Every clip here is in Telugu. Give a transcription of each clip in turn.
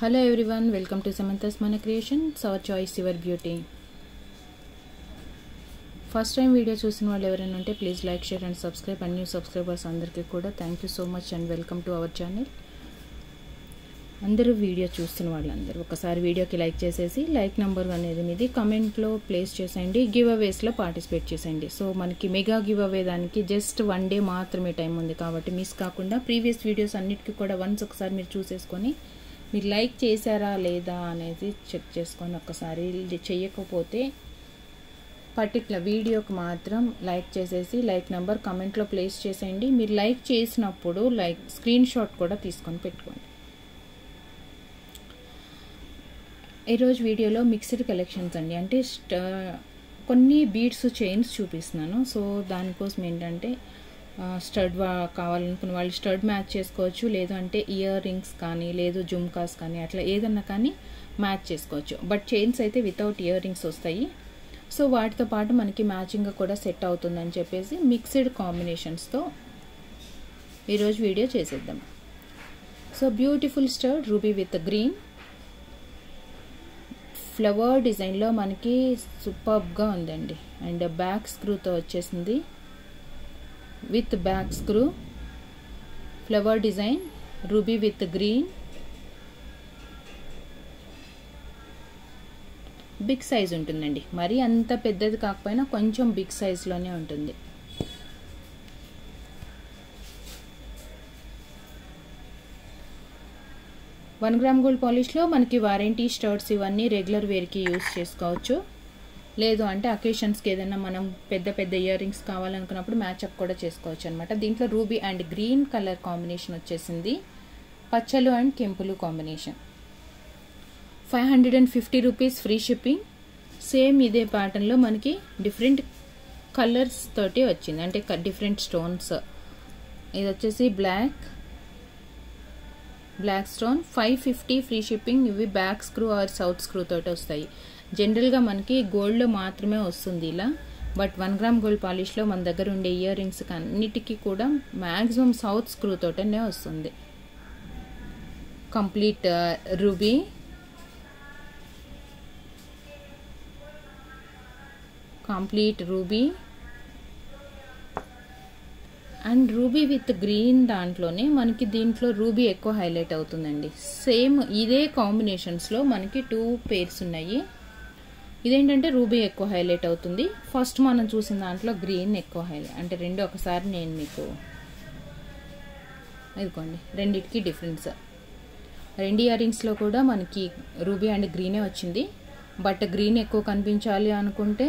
Hello everyone welcome to Samantha's మన creations our choice your beauty first time video చూసిన వాళ్ళు ఎవరైనా ఉంటే please like share and subscribe and new subscribers అందరికీ కూడా thank you so much and welcome to our channel అందరూ వీడియో చూస్తున్న వాళ్ళందరూ ఒకసారి వీడియోకి లైక్ చేసేసి లైక్ నెంబర్ అనేది మీది. కమెంట్లో ప్లేస్ చేసేయండి గివ్ అవేస్లో పార్టిసిపేట్ చేసేయండి. సో మనకి మెగా గివ్ అవే దానికి జస్ట్ వన్ డే మాత్రమే టైం ఉంది. కాబట్టి మిస్ కాకుండా ప్రీవియస్ వీడియోస్ అన్నిటికీ కూడా వన్స్ ఒకసారి మీరు చూసేసుకొని మీరు లైక్ చేశారా లేదా అనేది చెక్ చేసుకొని ఒక్కసారి చేయకపోతే పర్టికులర్ వీడియోకి మాత్రం లైక్ చేసేసి లైక్ నెంబర్ కమెంట్లో ప్లేస్ చేసేయండి. మీరు లైక్ చేసినప్పుడు లైక్ స్క్రీన్ షాట్ కూడా తీసుకొని పెట్టుకోండి. ఈరోజు వీడియోలో మిక్స్డ్ కలెక్షన్స్ అండి. అంటే కొన్ని బీడ్స్ చైన్స్ చూపిస్తున్నాను. సో దానికోసం ఏంటంటే స్టడ్ కావాలనుకున్న వాళ్ళు స్టడ్ మ్యాచ్ చేసుకోవచ్చు. లేదు అంటే ఇయర్ రింగ్స్ కానీ లేదు జుమ్కాస్ కానీ అట్లా ఏదన్నా కానీ మ్యాచ్ చేసుకోవచ్చు. బట్ చైన్స్ అయితే వితౌట్ ఇయర్ రింగ్స్ వస్తాయి. సో వాటితో పాటు మనకి మ్యాచింగ్ కూడా సెట్ అవుతుందని చెప్పేసి మిక్స్డ్ కాంబినేషన్స్తో ఈరోజు వీడియో చేసేద్దాం. So beautiful stud ruby with green flower డిజైన్లో మనకి సూపర్గా ఉందండి. అండ్ బ్యాక్ స్క్రూతో వచ్చేసింది. With back screw flower design ruby with green big size ఉంటుందండి. మరీ అంత పెద్దది కాకపోయినా కొంచెం బిగ్ సైజ్లోనే ఉంటుంది. వన్ గ్రామ్ గోల్డ్ పాలిష్లో మనకి వారంటీ స్టర్ట్స్ ఇవన్నీ రెగ్యులర్ వేర్కి యూస్ చేసుకోవచ్చు. లేదు అంటే అకేషన్స్కి ఏదైనా మనం పెద్ద పెద్ద ఇయర్ రింగ్స్ కావాలనుకున్నప్పుడు మ్యాచ్అప్ కూడా చేసుకోవచ్చు అనమాట దీంట్లో ruby and green colour combination వచ్చేసింది. పచ్చలు and కెంపులు combination five hundred and fifty rupees free shipping same ఇదే ప్యాటర్న్లో మనకి డిఫరెంట్ కలర్స్ తోటి వచ్చింది. అంటే డిఫరెంట్ స్టోన్స్ ఇది వచ్చేసి black black stone five fifty free shipping ఇవి back screw or south screw తోటి వస్తాయి. జనరల్గా మనకి గోల్డ్లో మాత్రమే వస్తుంది ఇలా. బట్ వన్ గ్రామ్ గోల్డ్ పాలిష్లో మన దగ్గర ఉండే ఇయర్ రింగ్స్ అన్నిటికీ కూడా మ్యాక్సిమం సౌత్ స్క్రూ తోటనే వస్తుంది. Complete uh, ruby. Complete ruby. And ruby with green దాంట్లోనే మనకి దీంట్లో రూబీ ఎక్కువ హైలైట్ అవుతుందండి. సేమ్ ఇదే కాంబినేషన్స్లో మనకి టూ పేర్స్ ఉన్నాయి. ఇదేంటంటే రూబీ ఎక్కువ హైలైట్ అవుతుంది. ఫస్ట్ మనం చూసిన దాంట్లో గ్రీన్ ఎక్కువ హైలైట్ అంటే రెండు ఒకసారి నేను మీకు ఇదిగోండి రెండిటికి డిఫరెన్స్. రెండు ఇయర్ రింగ్స్లో కూడా మనకి రూబీ అండ్ గ్రీనే వచ్చింది. బట్ గ్రీన్ ఎక్కువ కనిపించాలి అనుకుంటే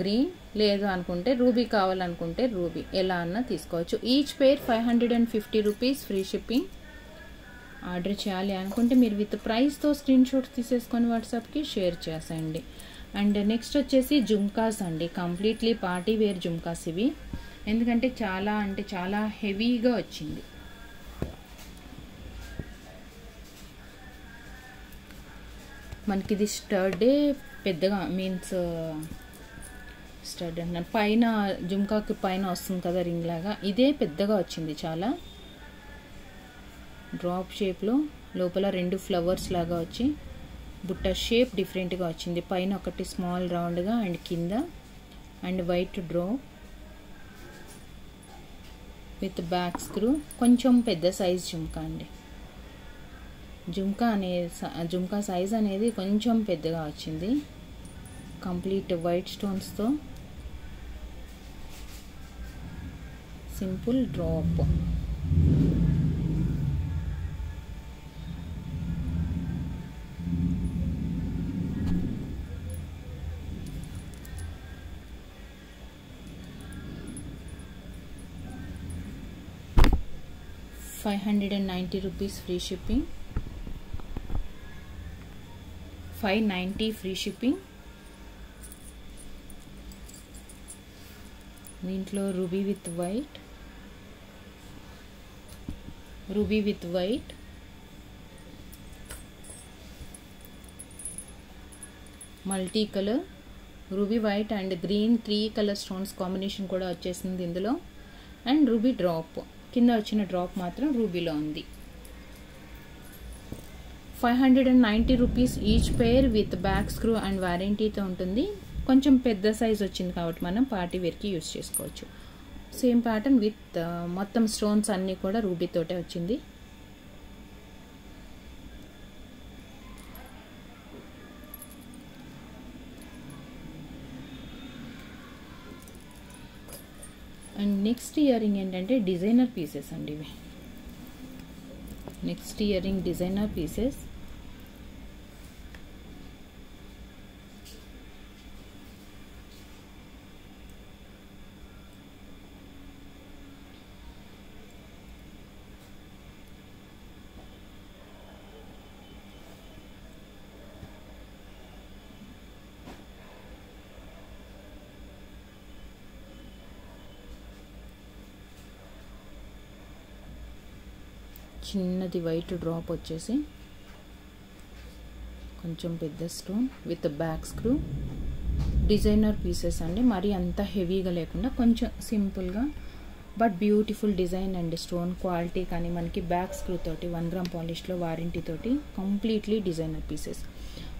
గ్రీన్ లేదు అనుకుంటే రూబీ కావాలనుకుంటే రూబీ ఎలా అన్నా తీసుకోవచ్చు. Each pair five hundred and fifty rupees free shipping. Order చేయాలి అనుకుంటే మీరు విత్ ప్రైస్తో స్క్రీన్ షాట్స్ తీసేసుకొని వాట్సాప్కి షేర్ చేసేయండి. అండ్ నెక్స్ట్ వచ్చేసి జుమ్కాస్ అండి. కంప్లీట్లీ పార్టీ వేర్ జుమ్కాస్ ఇవి. ఎందుకంటే చాలా అంటే చాలా హెవీగా వచ్చింది. మనకి ఇది స్టర్డే పెద్దగా మీన్స్ స్టడ్ అంటున్నాను పైన జుమ్కాకి పైన వస్తుంది కదా రింగ్ లాగా. ఇదే పెద్దగా వచ్చింది చాలా. డ్రాప్ షేప్లో లోపల రెండు ఫ్లవర్స్ లాగా వచ్చి బుట్ట షేప్ డిఫరెంట్గా వచ్చింది. పైన ఒకటి స్మాల్ రౌండ్గా అండ్ కింద and white drop with back screw. కొంచెం పెద్ద సైజ్ జుమ్కా అండి. జుమ్కా అనే జుమ్కా సైజ్ అనేది కొంచెం పెద్దగా వచ్చింది. కంప్లీట్ వైట్ స్టోన్స్తో simple drop. Five hundred and ninety rupees free shipping. Five ninety free shipping. దీంట్లో ruby with white. Ruby with white. Multi colour. Ruby white and green three colour stones combination కూడా వచ్చేసింది ఇందులో. And ruby drop. కింద వచ్చిన డ్రాప్ మాత్రం రూబీలో ఉంది. Five hundred and ninety rupees each pair with back screw and వారంటీతో ఉంటుంది. కొంచెం పెద్ద సైజ్ వచ్చింది కాబట్టి మనం పార్టీ వేర్కి యూస్ చేసుకోవచ్చు. సేమ్ ప్యాటర్న్ విత్ మొత్తం స్టోన్స్ అన్నీ కూడా రూబీతోటే వచ్చింది. అండ్ నెక్స్ట్ ఇయరింగ్ ఏంటంటే డిజైనర్ పీసెస్ అండి ఇవి. Next earring designer pieces. చిన్నది వైట్ డ్రాప్ వచ్చేసి కొంచెం పెద్ద stone with back screw. Designer pieces అండి. మరీ అంత హెవీగా లేకుండా కొంచెం సింపుల్గా బట్ బ్యూటిఫుల్ డిజైన్ అండి. స్టోన్ క్వాలిటీ కానీ మనకి బ్యాక్ స్క్రూ తోటి వన్ గ్రామ్ పాలిష్లో వారంటీ తోటి completely designer pieces.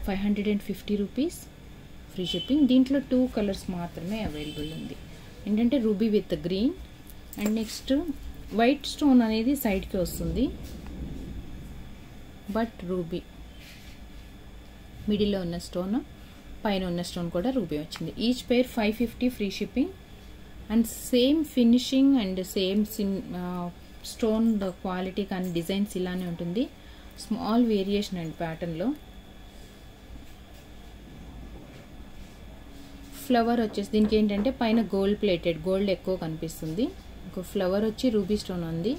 Five hundred and fifty rupees free shipping. దీంట్లో టూ కలర్స్ మాత్రమే అవైలబుల్ ఉంది. ఏంటంటే ruby with green. And next white stone అనేది సైడ్కి వస్తుంది. But ruby. మిడిల్లో ఉన్న స్టోన్ పైన ఉన్న స్టోన్ కూడా రూబీ వచ్చింది. Each pair five fifty free shipping. And same finishing and same sin stone quality కానీ డిజైన్స్ ఇలానే ఉంటుంది. స్మాల్ వేరియేషన్ అండ్ ప్యాటర్న్లో. ఫ్లవర్ వచ్చేసి దీనికి ఏంటంటే పైన గోల్డ్ ప్లేటెడ్ గోల్డ్ ఎక్కువ కనిపిస్తుంది. ఒక ఫ్లవర్ వచ్చి రూబీ స్టోన్ ఉంది.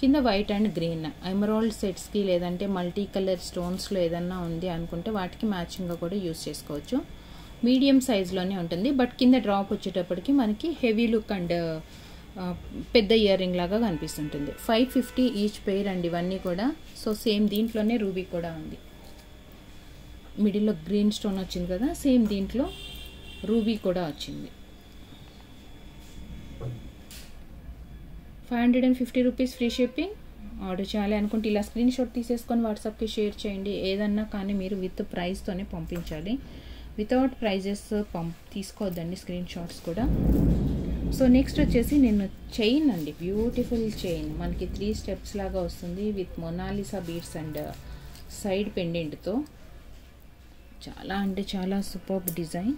కింద వైట్ అండ్ గ్రీన్. ఎమరాల్డ్ సెట్స్కి లేదంటే మల్టీ కలర్ స్టోన్స్లో ఏదన్నా ఉంది అనుకుంటే వాటికి మ్యాచింగ్గా కూడా యూస్ చేసుకోవచ్చు. మీడియం సైజ్లోనే ఉంటుంది. బట్ కింద డ్రాప్ వచ్చేటప్పటికి మనకి హెవీ లుక్ అండ్ పెద్ద ఇయర్ రింగ్ లాగా కనిపిస్తుంటుంది. ఫైవ్ ఫిఫ్టీ ఈచ్ పెయిర్ అండి ఇవన్నీ కూడా. సో సేమ్ దీంట్లోనే రూబీ కూడా ఉంది. మిడిల్లో గ్రీన్ స్టోన్ వచ్చింది కదా సేమ్ దీంట్లో రూబీ కూడా వచ్చింది. Five hundred and fifty rupees free shipping. Order చేయాలి అనుకుంటే ఇలా స్క్రీన్ షాట్ తీసేసుకొని వాట్సాప్కి షేర్ చేయండి. ఏదన్నా కానీ మీరు విత్ ప్రైస్తోనే పంపించాలి. వితౌట్ ప్రైజెస్ పంప్ తీసుకోవద్దండి స్క్రీన్ షాట్స్ కూడా. సో నెక్స్ట్ వచ్చేసి నేను చైన్ అండి. Beautiful chain. మనకి త్రీ స్టెప్స్ లాగా వస్తుంది with Mona Lisa beads and side పెండెంట్తో. చాలా అంటే చాలా సూపర్ డిజైన్.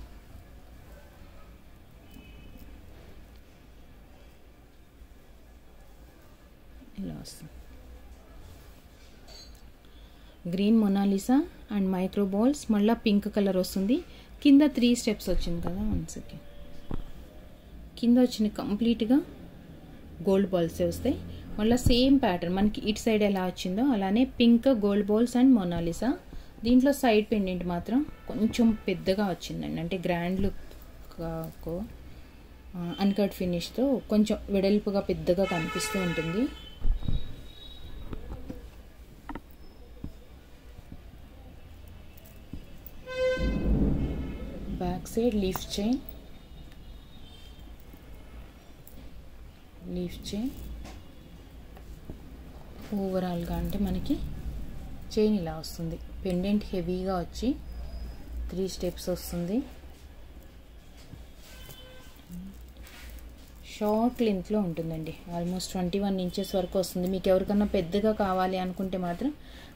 ఇలా వస్తుంది green Mona Lisa and micro balls మళ్ళీ పింక్ కలర్ వస్తుంది. కింద త్రీ స్టెప్స్ వచ్చింది కదా వన్ సెకండ్ కింద వచ్చిన కంప్లీట్గా గోల్డ్ బాల్సే వస్తాయి. మళ్ళీ సేమ్ ప్యాటర్న్ మనకి ఇటు సైడ్ ఎలా వచ్చిందో అలానే pink gold balls and Mona Lisa దీంట్లో సైడ్ పెండెంట్ మాత్రం కొంచెం పెద్దగా వచ్చిందండి. అంటే గ్రాండ్ లుక్ అన్కట్ ఫినిష్తో కొంచెం వెడల్పుగా పెద్దగా కనిపిస్తూ ఉంటుంది. Back side leaf chain leaf chain ఓవరాల్గా అంటే మనకి చైన్ ఇలా వస్తుంది. పెండెంట్ హెవీగా వచ్చి త్రీ స్టెప్స్ వస్తుంది. షార్ట్ లెంత్లో ఉంటుందండి. ఆల్మోస్ట్ ట్వంటీ వన్ ఇంచెస్ వరకు వస్తుంది. మీకు ఎవరికన్నా పెద్దగా కావాలి అనుకుంటే మాత్రం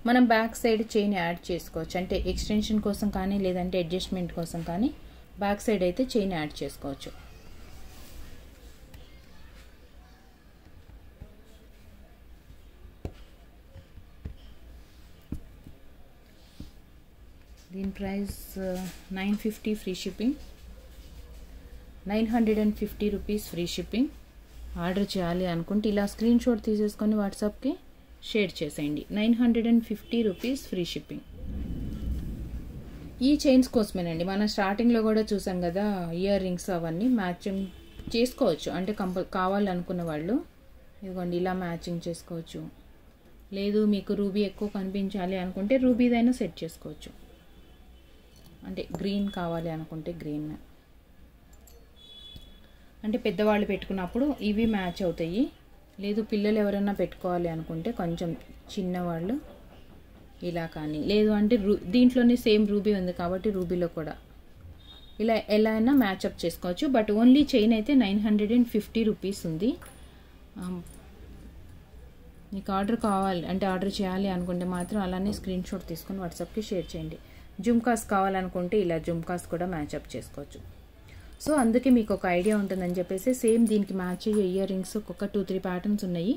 మనం బ్యాక్ సైడ్ చైన్ యాడ్ చేసుకోవచ్చు. అంటే ఎక్స్టెన్షన్ కోసం కానీ లేదంటే అడ్జస్ట్మెంట్ కోసం కానీ బ్యాక్ సైడ్ అయితే చైన్ యాడ్ చేసుకోవచ్చు. దీని price nine fifty free shipping. Nine hundred and fifty rupees free shipping. Order చేయాలి అనుకుంటే ఇలా స్క్రీన్ షాట్ తీసేసుకొని వాట్సాప్కి షేర్ చేసేయండి. Nine hundred and fifty rupees free shipping. ఈ చైన్స్ కోసమేనండి. మనం స్టార్టింగ్లో కూడా చూసాం కదా ఇయర్ రింగ్స్ అవన్నీ మ్యాచింగ్ చేసుకోవచ్చు. అంటే కంపల్ కావాలనుకున్న వాళ్ళు ఇదిగోండి ఇలా మ్యాచింగ్ చేసుకోవచ్చు. లేదు మీకు రూబీ ఎక్కువ కనిపించాలి అనుకుంటే రూబీదైనా సెట్ చేసుకోవచ్చు. అంటే గ్రీన్ కావాలి అనుకుంటే గ్రీన్ అంటే పెద్దవాళ్ళు పెట్టుకున్నప్పుడు ఇవి మ్యాచ్ అవుతాయి. లేదు పిల్లలు ఎవరైనా పెట్టుకోవాలి అనుకుంటే కొంచెం చిన్నవాళ్ళు ఇలా కానీ. లేదు అంటే రూ దీంట్లోనే సేమ్ రూబీ ఉంది కాబట్టి రూబీలో కూడా. ఇలా ఎలా అయినా మ్యాచప్ చేసుకోవచ్చు. బట్ ఓన్లీ చైన్ అయితే nine hundred and fifty rupees ఉంది. మీకు ఆర్డర్ కావాలి అంటే ఆర్డర్ చేయాలి అనుకుంటే మాత్రం అలానే స్క్రీన్ షాట్ తీసుకొని వాట్సాప్కి షేర్ చేయండి. జుమ్కాస్ కావాలనుకుంటే ఇలా జుమ్కాస్ కూడా మ్యాచప్ చేసుకోవచ్చు. సో అందుకే మీకు ఒక ఐడియా ఉంటుందని చెప్పేసి సేమ్ దీనికి మ్యాచ్ అయ్యే ఇయర్ రింగ్స్ ఒక్కొక్క టూ త్రీ ప్యాటర్న్స్ ఉన్నాయి.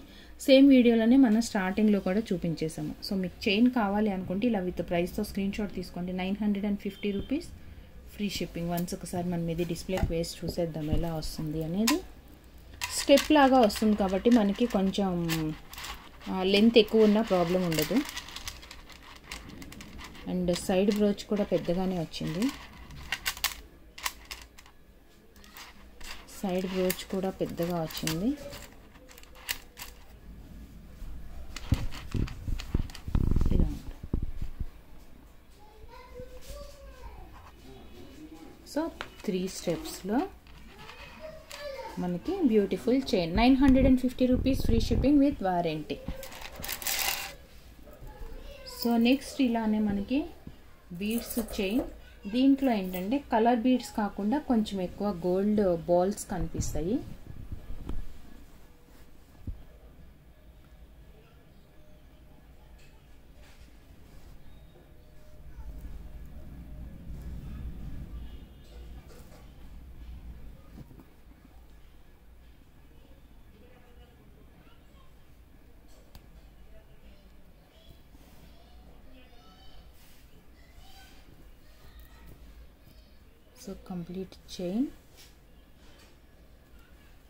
సేమ్ వీడియోలోనే మనం స్టార్టింగ్లో కూడా చూపించేసాము సో మీకు చైన్ కావాలి అనుకుంటే ఇలా విత్ ప్రైస్తో స్క్రీన్ షాట్ తీసుకోండి. Nine hundred and fifty rupees free shipping once ఒకసారి మనం ఇది డిస్ప్లేకి వేసి చూసేద్దాం ఎలా వస్తుంది అనేది. స్టెప్ లాగా వస్తుంది కాబట్టి మనకి కొంచెం లెంత్ ఎక్కువ ఉన్న ప్రాబ్లం ఉండదు. అండ్ సైడ్ బ్రోచ్ కూడా పెద్దగానే వచ్చింది. సైడ్ బ్రోచ్ కూడా పెద్దగా వచ్చింది. ఇలా సో త్రీ స్టెప్స్లో మనకి beautiful chain nine hundred and fifty rupees free shipping with warranty so next ఇలానే మనకి బీడ్స్ చైన్ దీంట్లో ఏంటంటే కలర్ బీడ్స్ కాకుండా కొంచెం ఎక్కువ గోల్డ్ బాల్స్ కనిపిస్తాయి. కంప్లీట్ చైన్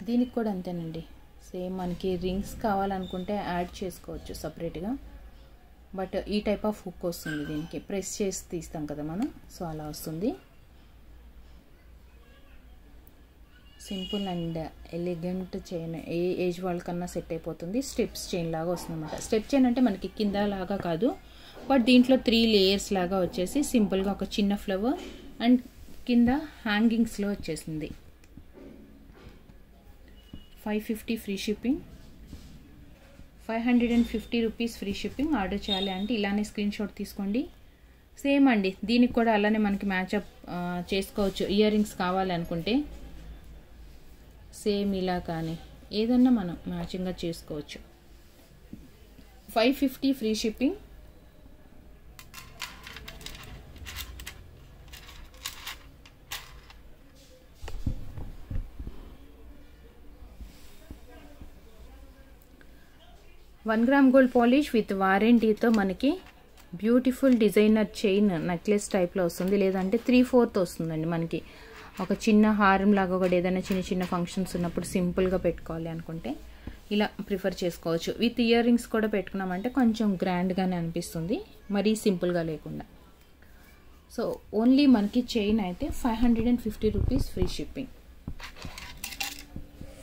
దీనికి కూడా అంతేనండి. సేమ్ మనకి రింగ్స్ కావాలనుకుంటే యాడ్ చేసుకోవచ్చు సపరేట్గా బట్ ఈ టైప్ ఆఫ్ హుక్ వస్తుంది దీనికి. ప్రెస్ చేసి తీస్తాం కదా మనం. సో అలా వస్తుంది. సింపుల్ అండ్ ఎలిగెంట్ చైన్ ఏ ఏజ్ వాళ్ళకన్నా సెట్ అయిపోతుంది. స్టెప్స్ చైన్ లాగా వస్తుంది అనమాట స్టెప్ చైన్ అంటే మనకి కింద లాగా కాదు. బట్ దీంట్లో త్రీ లేయర్స్ లాగా వచ్చేసి సింపుల్గా ఒక చిన్న ఫ్లవర్ అండ్ కింద హ్యాంగింగ్స్లో వచ్చేసింది. Five fifty free shipping. Five hundred and fifty rupees free shipping order చేయాలి అంటే ఇలానే స్క్రీన్ షాట్ తీసుకోండి. సేమ్ అండి దీనికి కూడా అలానే మనకి మ్యాచప్ చేసుకోవచ్చు. ఇయర్ రింగ్స్ కావాలనుకుంటే సేమ్ ఇలా కానీ ఏదన్నా మనం మ్యాచింగ్గా చేసుకోవచ్చు. Five fifty free shipping. One gram gold polish with వారంటీతో మనకి బ్యూటిఫుల్ డిజైనర్ చైన్ నెక్లెస్ టైప్లో వస్తుంది. లేదంటే త్రీ ఫోర్త్ వస్తుందండి మనకి. ఒక చిన్న హారం లాగా కూడా ఏదైనా చిన్న చిన్న ఫంక్షన్స్ ఉన్నప్పుడు సింపుల్గా పెట్టుకోవాలి అనుకుంటే ఇలా ప్రిఫర్ చేసుకోవచ్చు. విత్ ఇయర్ రింగ్స్ కూడా పెట్టుకున్నామంటే కొంచెం గ్రాండ్గానే అనిపిస్తుంది. మరీ సింపుల్గా లేకుండా. సో ఓన్లీ మనకి చైన్ అయితే five hundred and fifty rupees free shipping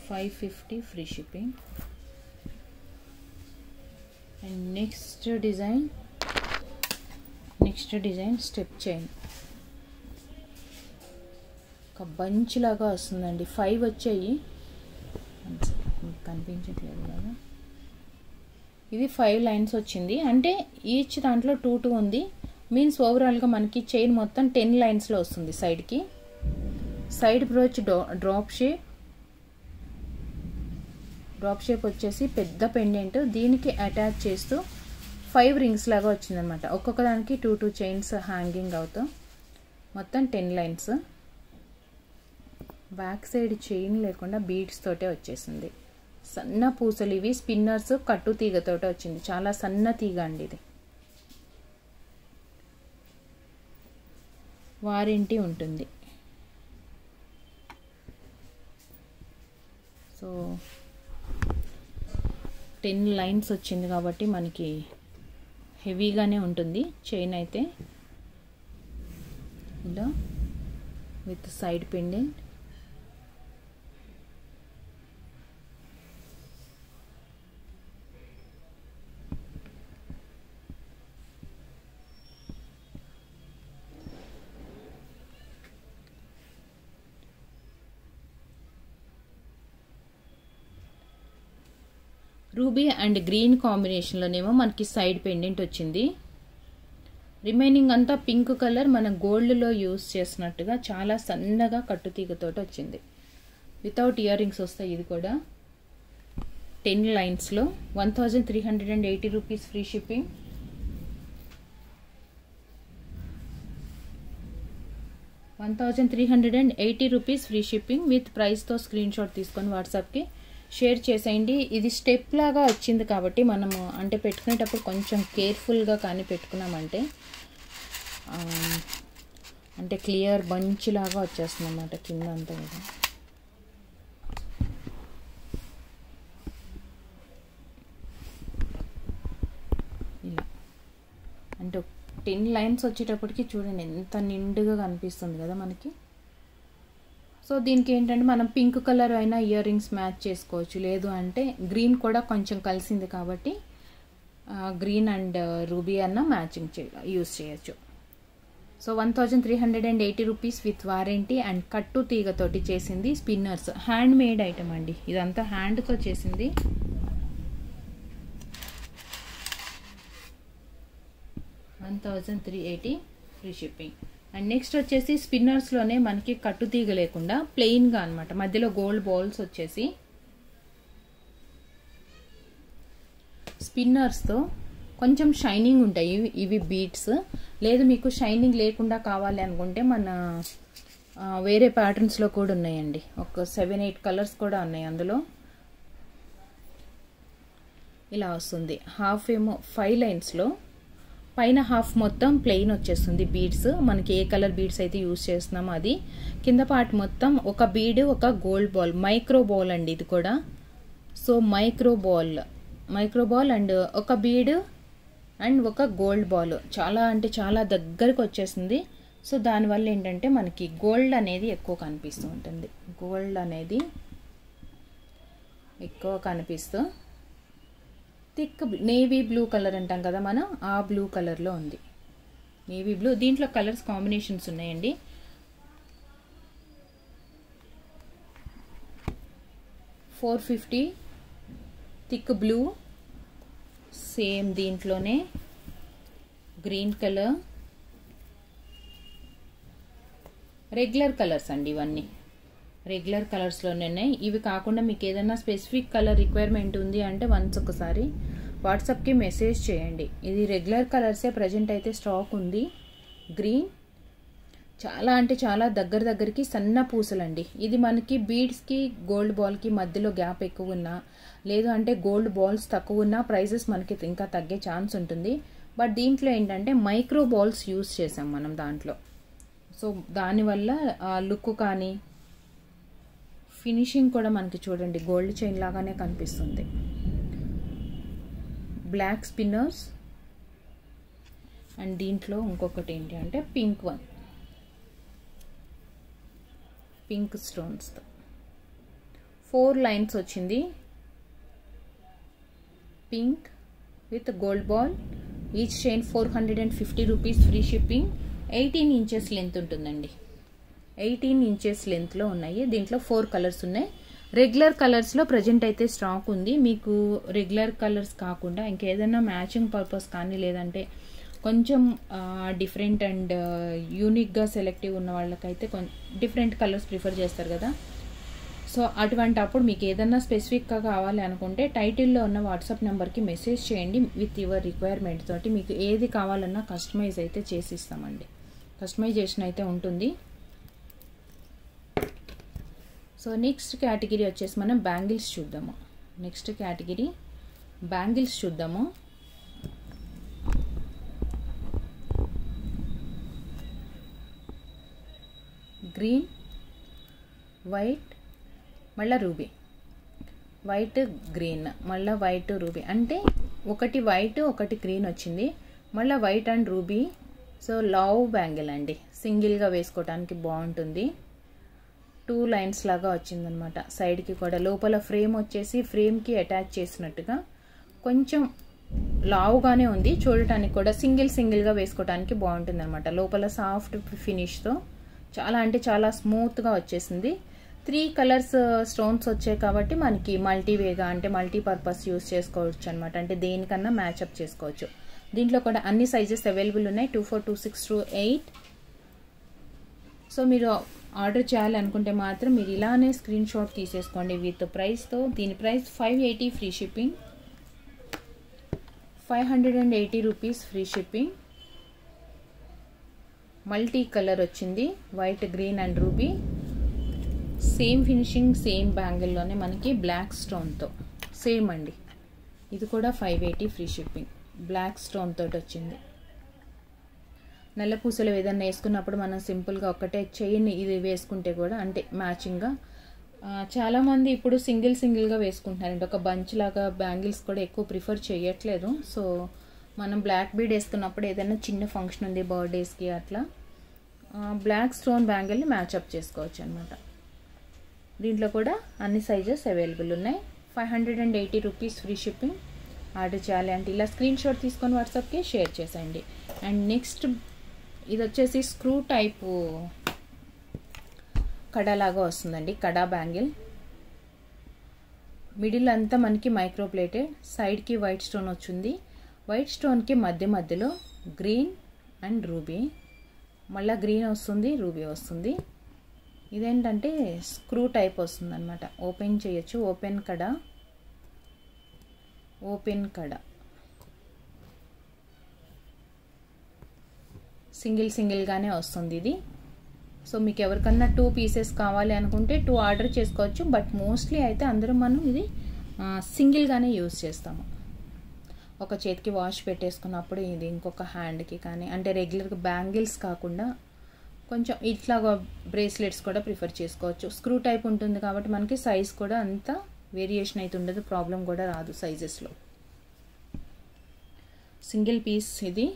five fifty free shipping and next design next design step chain ఒక బంచ్ లాగా వస్తుందండి. ఫైవ్ వచ్చాయి. కనిపించట్లేదు కదా. ఇది ఫైవ్ లైన్స్ వచ్చింది. అంటే ఈచ్ దాంట్లో టూ టూ ఉంది. మీన్స్ ఓవరాల్గా మనకి చైన్ మొత్తం టెన్ లైన్స్లో వస్తుంది సైడ్కి side brooch drop shape drop shape వచ్చేసి పెద్ద పెండెంట్. దీనికి అటాచ్ చేస్తూ ఫైవ్ రింగ్స్ లాగా వచ్చిందనమాట ఒక్కొక్క దానికి టూ టూ చైన్స్ హ్యాంగింగ్ అవుతూ మొత్తం ten lines. Back side chain లేకుండా బీడ్స్ తోటే వచ్చేసింది. సన్న పూసలు ఇవి స్పిన్నర్స్ కట్టు తీగతోటే వచ్చింది. చాలా సన్న తీగ అండి ఇది. వారంటీ ఉంటుంది. సో టెన్ లైన్స్ వచ్చింది కాబట్టి మనకి హెవీగానే ఉంటుంది. చైన్ అయితే. ఇలా with side pendant ruby and green కాంబినేషన్లోనేమో మనకి సైడ్ పెండెంట్ వచ్చింది. రిమైనింగ్ అంతా పింక్ కలర్ మనం గోల్డ్లో యూస్ చేసినట్టుగా చాలా సన్నగా కట్టుతీగతోటి వచ్చింది. వితౌట్ ఇయర్ రింగ్స్ వస్తాయి ఇది కూడా. టెన్ లైన్స్లో one thousand three hundred and eighty rupees free shipping. One thousand three hundred and eighty rupees free shipping with ప్రైస్తో స్క్రీన్ షాట్ తీసుకొని వాట్సాప్కి షేర్ చేసేయండి. ఇది స్టెప్ లాగా వచ్చింది కాబట్టి మనము అంటే పెట్టుకునేటప్పుడు కొంచెం కేర్ఫుల్గా కానీ పెట్టుకున్నామంటే అంటే క్లియర్ బంచ్ లాగా వచ్చేస్తుంది అన్నమాట కింద అంతా కూడా. ఇలా. అంటే టెన్ లైన్స్ వచ్చేటప్పటికి చూడండి ఎంత నిండుగా కనిపిస్తుంది కదా మనకి. సో దీనికి ఏంటంటే మనం పింక్ కలర్ అయినా ఇయర్ రింగ్స్ మ్యాచ్ చేసుకోవచ్చు. లేదు అంటే గ్రీన్ కూడా కొంచెం కలిసింది కాబట్టి గ్రీన్ అండ్ రూబీ అన్న మ్యాచింగ్ చే యూస్ చేయొచ్చు. So one thousand three hundred and eighty rupees with warranty and కట్టు తీగతోటి చేసింది స్పిన్నర్స్. హ్యాండ్ మేడ్ ఐటమ్ అండి. ఇదంతా హ్యాండ్తో చేసింది. One thousand three eighty free shipping. And next వచ్చేసి స్పిన్నర్స్లోనే మనకి కట్టు తీగ లేకుండా ప్లెయిన్గా అనమాట మధ్యలో గోల్డ్ బాల్స్ వచ్చేసి స్పిన్నర్స్తో కొంచెం షైనింగ్ ఉంటాయి. ఇవి ఇవి బీట్స్ లేదు మీకు షైనింగ్ లేకుండా కావాలి అనుకుంటే మన వేరే ప్యాటర్న్స్లో కూడా ఉన్నాయండి. ఒక సెవెన్ ఎయిట్ కలర్స్ కూడా ఉన్నాయి అందులో. ఇలా వస్తుంది. హాఫ్ ఏమో ఫైవ్ లైన్స్లో పైన హాఫ్ మొత్తం ప్లెయిన్ వచ్చేస్తుంది బీడ్స్. మనకి ఏ కలర్ బీడ్స్ అయితే యూస్ చేస్తున్నామో అది. కింద పార్ట్ మొత్తం ఒక బీడ్ ఒక గోల్డ్ బాల్ మైక్రో బాల్ అండి ఇది కూడా. So micro ball. Micro ball and ఒక బీడ్ అండ్ ఒక గోల్డ్ బాల్. చాలా అంటే చాలా దగ్గరకు వచ్చేసింది. సో దానివల్ల ఏంటంటే మనకి గోల్డ్ అనేది ఎక్కువ కనిపిస్తూ ఉంటుంది. గోల్డ్ అనేది ఎక్కువ కనిపిస్తూ థిక్ నేవీ బ్లూ కలర్ అంటాం కదా మనం ఆ బ్లూ కలర్లో ఉంది. నేవీ బ్లూ దీంట్లో కలర్స్ కాంబినేషన్స్ ఉన్నాయండి. Four fifty thick blue same దీంట్లోనే గ్రీన్ కలర్. రెగ్యులర్ కలర్స్ అండి ఇవన్నీ. రెగ్యులర్ కలర్స్లోనే ఉన్నాయి. ఇవి కాకుండా మీకు ఏదైనా స్పెసిఫిక్ కలర్ రిక్వైర్మెంట్ ఉంది అంటే వన్స్ ఒకసారి వాట్సాప్కి మెసేజ్ చేయండి. ఇది రెగ్యులర్ కలర్సే ప్రజెంట్ అయితే స్టాక్ ఉంది. గ్రీన్. చాలా అంటే చాలా దగ్గర దగ్గరికి సన్న పూసలండి. ఇది మనకి బీడ్స్కి గోల్డ్ బాల్కి మధ్యలో గ్యాప్ ఎక్కువ ఉన్నా లేదు అంటే గోల్డ్ బాల్స్ తక్కువ ఉన్నా ప్రైజెస్ మనకి ఇంకా తగ్గే ఛాన్స్ ఉంటుంది. బట్ దీంట్లో ఏంటంటే మైక్రో బాల్స్ యూస్ చేసాం మనం దాంట్లో. సో దానివల్ల ఆ లుక్ కానీ ఫినిషింగ్ కూడా మనకి చూడండి గోల్డ్ చైన్ లాగానే కనిపిస్తుంది. Black spinners. అండ్ దీంట్లో ఇంకొకటి ఏంటి అంటే పింక్ వన్. పింక్ స్టోన్స్తో ఫోర్ లైన్స్ వచ్చింది. Pink with gold ball. Each chain four hundred and fifty rupees free shipping. Eighteen inches length ఉంటుందండి. ఎయిటీన్ ఇంచెస్ లెంత్లో ఉన్నాయి. దీంట్లో ఫోర్ కలర్స్ ఉన్నాయి. రెగ్యులర్ కలర్స్లో ప్రజెంట్ అయితే స్టాక్ ఉంది. మీకు రెగ్యులర్ కలర్స్ కాకుండా ఇంకేదైనా మ్యాచింగ్ పర్పస్ కానీ లేదంటే కొంచెం డిఫరెంట్ అండ్ యూనిక్గా సెలెక్టివ్ ఉన్న వాళ్ళకైతే కొంచెం డిఫరెంట్ కలర్స్ ప్రిఫర్ చేస్తారు కదా. సో అటువంటి అప్పుడు మీకు ఏదన్నా స్పెసిఫిక్గా కావాలి అనుకుంటే టైటిల్లో ఉన్న వాట్సాప్ నెంబర్కి మెసేజ్ చేయండి విత్ యువర్ రిక్వైర్మెంట్ తోటి. మీకు ఏది కావాలన్నా కస్టమైజ్ అయితే చేసి ఇస్తామండి కస్టమైజేషన్ అయితే ఉంటుంది. సో నెక్స్ట్ కేటగిరీ వచ్చేసి మనం బ్యాంగిల్స్ చూద్దాము. నెక్స్ట్ కేటగిరీ బ్యాంగిల్స్ చూద్దాము. గ్రీన్ వైట్ మళ్ళీ రూబీ. వైట్ గ్రీన్ మళ్ళీ వైట్ రూబీ. అంటే ఒకటి వైట్ ఒకటి గ్రీన్ వచ్చింది. మళ్ళీ white and ruby. So love bangle అండి. సింగిల్గా వేసుకోవడానికి బాగుంటుంది. టూ లైన్స్ లాగా వచ్చిందనమాట. సైడ్కి కూడా లోపల ఫ్రేమ్ వచ్చేసి ఫ్రేమ్కి అటాచ్ చేసినట్టుగా కొంచెం లావుగానే ఉంది. చూడటానికి కూడా సింగిల్ సింగిల్గా వేసుకోవడానికి బాగుంటుంది అనమాట లోపల సాఫ్ట్ ఫినిష్తో చాలా అంటే చాలా స్మూత్గా వచ్చేసింది. త్రీ కలర్స్ స్టోన్స్ వచ్చాయి కాబట్టి మనకి మల్టీవేగా అంటే మల్టీపర్పస్ యూస్ చేసుకోవచ్చు అనమాట అంటే దేనికన్నా మ్యాచ్అప్ చేసుకోవచ్చు. దీంట్లో కూడా అన్ని సైజెస్ అవైలబుల్ ఉన్నాయి. Two four two six two eight. So మీరు ఆర్డర్ చేయాలనుకుంటే మాత్రం మీరు ఇలానే స్క్రీన్ షాట్ తీసేసుకోండి విత్ ప్రైస్తో దీని price five eighty free shipping. Five hundred and eighty rupees free shipping. Multi colour వచ్చింది. White green and ruby. Same finishing same బ్యాంగిల్లోనే మనకి బ్లాక్ స్టోన్తో సేమ్ అండి. ఇది కూడా five eighty free shipping. Black stone తోటి వచ్చింది. నల్ల పూసలు ఏదైనా వేసుకున్నప్పుడు మనం సింపుల్గా ఒక్కటే చైన్ ఇది వేసుకుంటే కూడా అంటే మ్యాచింగ్గా. చాలామంది ఇప్పుడు సింగిల్ సింగిల్గా వేసుకుంటున్నారండి. ఒక బంచ్ లాగా బ్యాంగిల్స్ కూడా ఎక్కువ ప్రిఫర్ చేయట్లేదు. సో మనం బ్లాక్ బీడ్ వేసుకున్నప్పుడు ఏదైనా చిన్న ఫంక్షన్ ఉంది బర్త్డేస్కి అట్లా బ్లాక్ స్టోన్ బ్యాంగిల్ని మ్యాచప్ చేసుకోవచ్చు అనమాట దీంట్లో కూడా అన్ని సైజెస్ అవైలబుల్ ఉన్నాయి. Five hundred and eighty rupees free shipping order చేయాలి అంటే ఇలా స్క్రీన్ షాట్ తీసుకొని వాట్సాప్కి షేర్ చేసేయండి. అండ్ నెక్స్ట్ ఇది వచ్చేసి స్క్రూ టైపు కడాలాగా వస్తుందండి కడా బ్యాంగిల్. మిడిల్ అంతా మనకి మైక్రో ప్లేటెడ్ సైడ్కి వైట్ స్టోన్ వచ్చింది. వైట్ స్టోన్కి మధ్య మధ్యలో గ్రీన్ అండ్ రూబీ. మళ్ళీ గ్రీన్ వస్తుంది రూబీ వస్తుంది. ఇదేంటంటే స్క్రూ టైప్ వస్తుంది అనమాట ఓపెన్ చేయొచ్చు ఓపెన్ కడ? ఓపెన్ కడ. సింగిల్ సింగిల్గానే వస్తుంది ఇది. సో మీకు ఎవరికన్నా టూ పీసెస్ కావాలి అనుకుంటే టూ ఆర్డర్ చేసుకోవచ్చు. బట్ మోస్ట్లీ అయితే అందరూ మనం ఇది సింగిల్గానే యూజ్ చేస్తాము. ఒక చేతికి వాష్ పెట్టేసుకున్నప్పుడు ఇది ఇంకొక హ్యాండ్కి కానీ అంటే రెగ్యులర్గా బ్యాంగిల్స్ కాకుండా కొంచెం ఇట్లా బ్రేస్లెట్స్ కూడా ప్రిఫర్ చేసుకోవచ్చు. స్క్రూ టైప్ ఉంటుంది కాబట్టి మనకి సైజ్ కూడా అంత వేరియేషన్ అయితే ఉండదు. ప్రాబ్లం కూడా రాదు సైజెస్లో. సింగిల్ పీస్ ఇది.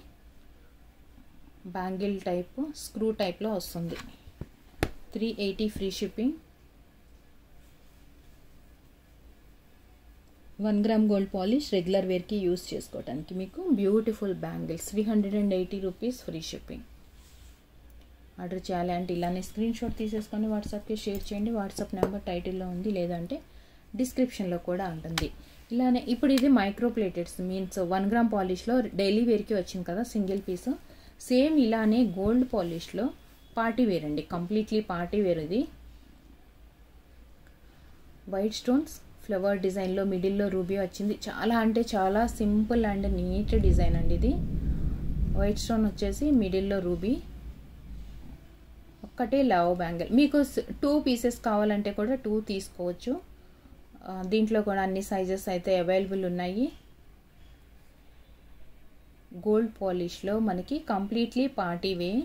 బ్యాంగిల్ టైప్ స్క్రూ టైప్లో వస్తుంది. Three eighty free shipping. One gram gold polish regular వేర్కి యూస్ చేసుకోవడానికి మీకు beautiful bangles three hundred and eighty rupees free shipping. Order చేయాలి అంటే ఇలానే స్క్రీన్ షాట్ తీసేసుకొని వాట్సాప్కి షేర్ చేయండి. వాట్సాప్ నెంబర్ టైటిల్లో ఉంది లేదంటే డిస్క్రిప్షన్లో కూడా ఉంటుంది. ఇలానే ఇప్పుడు ఇది micro plateds means one gram పాలిష్లో daily వేర్కి వచ్చింది కదా సింగిల్ పీసు. సేమ్ ఇలానే గోల్డ్ పాలిష్లో పార్టీ వేర్ అండి కంప్లీట్లీ పార్టీ వేర్ ఇది. వైట్ స్టోన్స్ ఫ్లవర్ డిజైన్లో మిడిల్లో రూబీ వచ్చింది. చాలా అంటే చాలా సింపుల్ అండ్ నీట్ డిజైన్ అండి ఇది. వైట్ స్టోన్ వచ్చేసి మిడిల్లో రూబీ. ఒక్కటే లవ్ బ్యాంగిల్. మీకు టూ పీసెస్ కావాలంటే కూడా టూ తీసుకోవచ్చు. దీంట్లో కూడా అన్ని సైజెస్ అయితే అవైలబుల్ ఉన్నాయి. గోల్డ్ పాలిష్లో మనకి completely party wear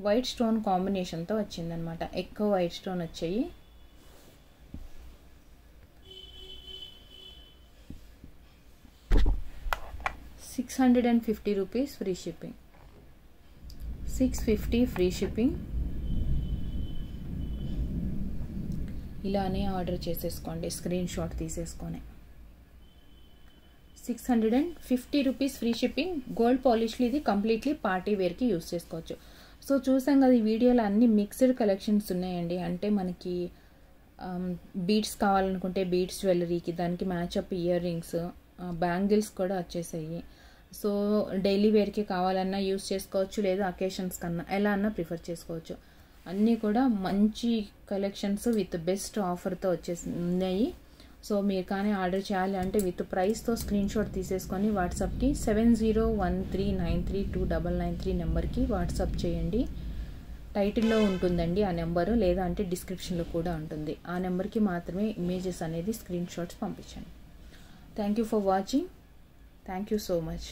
white stone కాంబినేషన్తో వచ్చిందనమాట. ఎక్కువ వైట్ స్టోన్ వచ్చాయి. Six hundred and fifty rupees free shipping. Six fifty free shipping. ఇలానే ఆర్డర్ చేసేసుకోండి స్క్రీన్ షాట్ తీసేసుకొని. Six hundred and fifty rupees free shipping. Gold పాలిష్లు ఇది కంప్లీట్లీ పార్టీ వేర్కి యూస్ చేసుకోవచ్చు. సో చూసాం కదా ఈ వీడియోలో అన్ని మిక్స్డ్ కలెక్షన్స్ ఉన్నాయండి. అంటే మనకి బీట్స్ కావాలనుకుంటే బీట్స్ జ్యువెలరీకి దానికి మ్యాచ్అప్ ఇయర్ రింగ్స్ బ్యాంగిల్స్ కూడా వచ్చేసాయి. సో డైలీ వేర్కి కావాలన్నా యూస్ చేసుకోవచ్చు లేదా అకేషన్స్ కన్నా ఎలా అన్నా ప్రిఫర్ చేసుకోవచ్చు. అన్నీ కూడా మంచి కలెక్షన్స్ విత్ బెస్ట్ ఆఫర్తో వచ్చేసి ఉన్నాయి. సో మీరు కానీ ఆర్డర్ చేయాలి అంటే విత్ ప్రైస్తో స్క్రీన్ షాట్ తీసేసుకొని వాట్సాప్కి seven zero one three nine three two double nine three నెంబర్కి వాట్సాప్ చేయండి. టైటిల్లో ఉంటుందండి ఆ నెంబరు లేదా అంటే డిస్క్రిప్షన్లో కూడా ఉంటుంది. ఆ నెంబర్కి మాత్రమే ఇమేజెస్ అనేది స్క్రీన్ షాట్స్ పంపించండి. Thank you for watching thank you so much